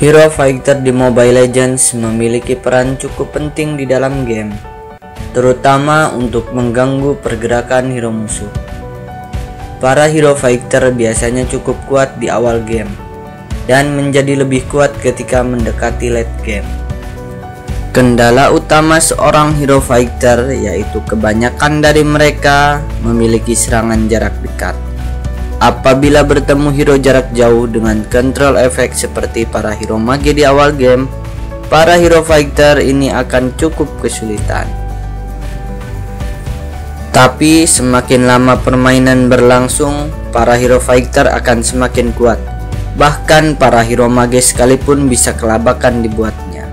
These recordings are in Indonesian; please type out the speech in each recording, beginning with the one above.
Hero Fighter di Mobile Legends memiliki peran cukup penting di dalam game, terutama untuk mengganggu pergerakan hero musuh. Para hero fighter biasanya cukup kuat di awal game dan menjadi lebih kuat ketika mendekati late game. Kendala utama seorang hero fighter yaitu kebanyakan dari mereka memiliki serangan jarak dekat. Apabila bertemu hero jarak jauh dengan control efek seperti para hero mage di awal game, para hero fighter ini akan cukup kesulitan. Tapi semakin lama permainan berlangsung, para hero fighter akan semakin kuat. Bahkan para hero mage sekalipun bisa kelabakan dibuatnya.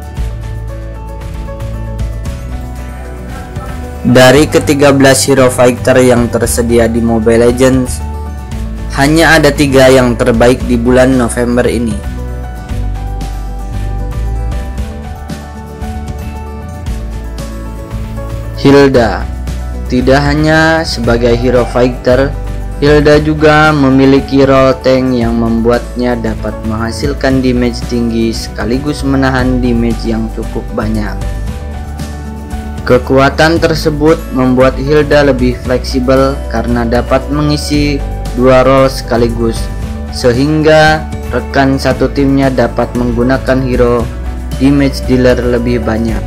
Dari ke-13 hero fighter yang tersedia di Mobile Legends, hanya ada tiga yang terbaik di bulan November ini. Hilda tidak hanya sebagai hero fighter, Hilda juga memiliki role tank yang membuatnya dapat menghasilkan damage tinggi sekaligus menahan damage yang cukup banyak. Kekuatan tersebut membuat Hilda lebih fleksibel karena dapat mengisi dua role sekaligus sehingga rekan satu timnya dapat menggunakan hero damage dealer lebih banyak.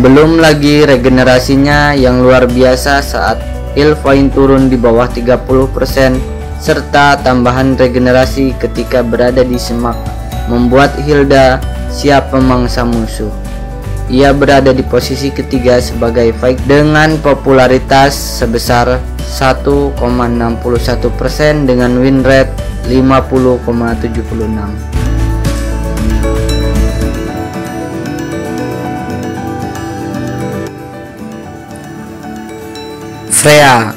Belum lagi regenerasinya yang luar biasa saat point turun di bawah 30% serta tambahan regenerasi ketika berada di semak membuat Hilda siap memangsa musuh ia berada di posisi ketiga sebagai fight dengan popularitas sebesar 1,61% dengan win rate 50,76. Freya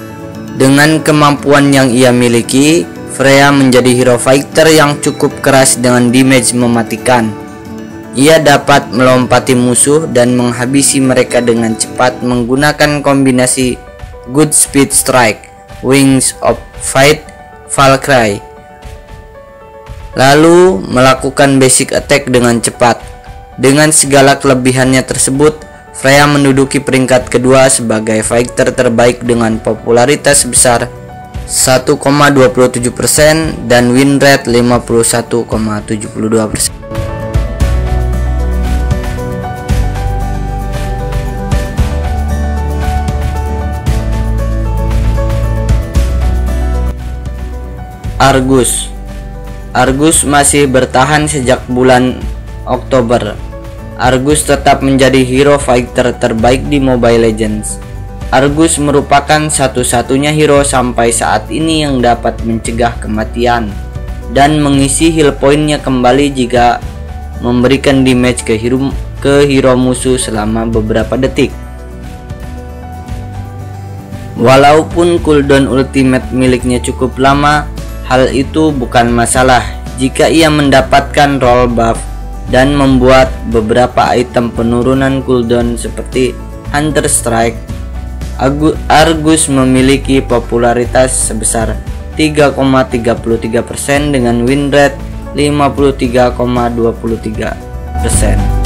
dengan kemampuan yang ia miliki, Freya menjadi hero fighter yang cukup keras dengan damage mematikan ia dapat melompati musuh dan menghabisi mereka dengan cepat menggunakan kombinasi Good Speed Strike, Wings of Fight, Valkyrie. Lalu melakukan basic attack dengan cepat. Dengan segala kelebihannya tersebut, Freya menduduki peringkat kedua sebagai fighter terbaik dengan popularitas sebesar 1,27% dan win rate 51,72%. Argus. Argus masih bertahan sejak bulan Oktober. Argus tetap menjadi hero fighter terbaik di Mobile Legends. Argus merupakan satu-satunya hero sampai saat ini yang dapat mencegah kematian dan mengisi heal pointnya kembali jika memberikan damage ke hero, ke hero musuh selama beberapa detik. Walaupun cooldown ultimate miliknya cukup lama, Hal itu bukan masalah jika ia mendapatkan roll buff dan membuat beberapa item penurunan cooldown seperti Hunter Strike. Argus memiliki popularitas sebesar 3,33% dengan win rate 53,23%.